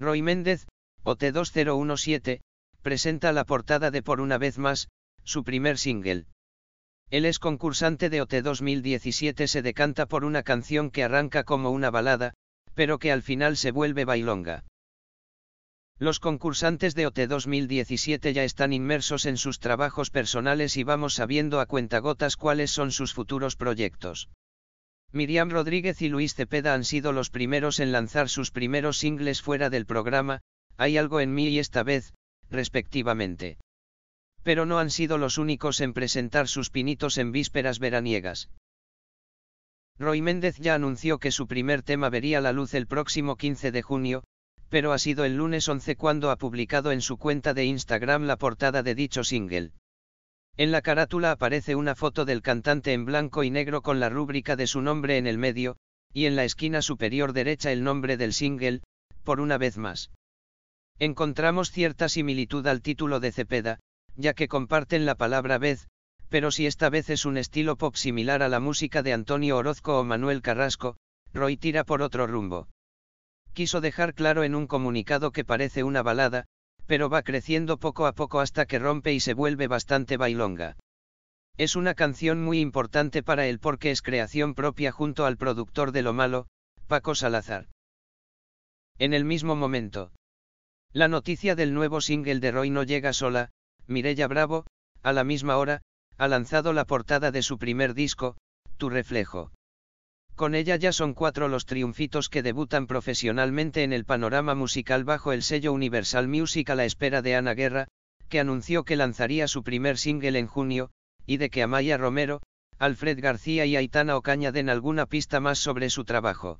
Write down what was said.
Roy Méndez, OT2017, presenta la portada de Por una vez más, su primer single. Él es concursante de OT 2017 se decanta por una canción que arranca como una balada, pero que al final se vuelve bailonga. Los concursantes de OT 2017 ya están inmersos en sus trabajos personales y vamos sabiendo a cuentagotas cuáles son sus futuros proyectos. Miriam Rodríguez y Luis Cepeda han sido los primeros en lanzar sus primeros singles fuera del programa, Hay algo en mí y esta vez, respectivamente. Pero no han sido los únicos en presentar sus pinitos en vísperas veraniegas. Roy Méndez ya anunció que su primer tema vería la luz el próximo 15 de junio, pero ha sido el lunes 11 cuando ha publicado en su cuenta de Instagram la portada de dicho single. En la carátula aparece una foto del cantante en blanco y negro con la rúbrica de su nombre en el medio, y en la esquina superior derecha el nombre del single, por una vez más. Encontramos cierta similitud al título de Cepeda, ya que comparten la palabra vez, pero si esta vez es un estilo pop similar a la música de Antonio Orozco o Manuel Carrasco, Roy tira por otro rumbo quiso dejar claro en un comunicado que parece una balada, pero va creciendo poco a poco hasta que rompe y se vuelve bastante bailonga. Es una canción muy importante para él porque es creación propia junto al productor de Lo Malo, Paco Salazar. En el mismo momento. La noticia del nuevo single de Roy no llega sola, Mirella Bravo, a la misma hora, ha lanzado la portada de su primer disco, Tu Reflejo. Con ella ya son cuatro los triunfitos que debutan profesionalmente en el panorama musical bajo el sello Universal Music a la espera de Ana Guerra, que anunció que lanzaría su primer single en junio, y de que Amaya Romero, Alfred García y Aitana Ocaña den alguna pista más sobre su trabajo.